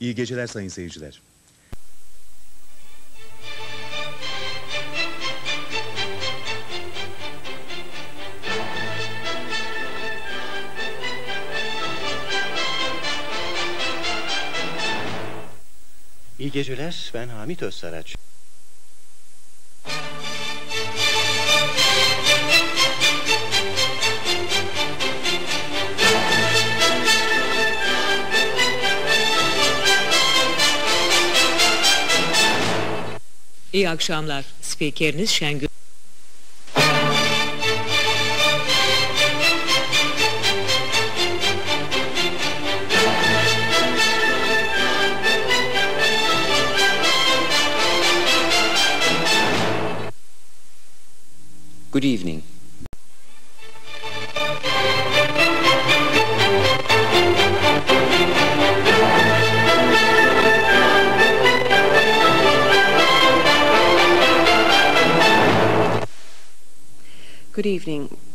İyi geceler sayın seyirciler. İyi geceler, ben Hamit Özsaraç. İyi akşamlar. Spikeriniz Şengül. Good evening. Good evening.